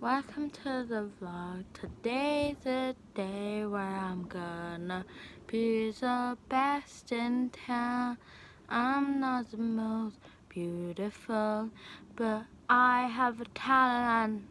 Welcome to the vlog. Today's the day where I'm gonna be the best in town. I'm not the most beautiful, but I have a talent.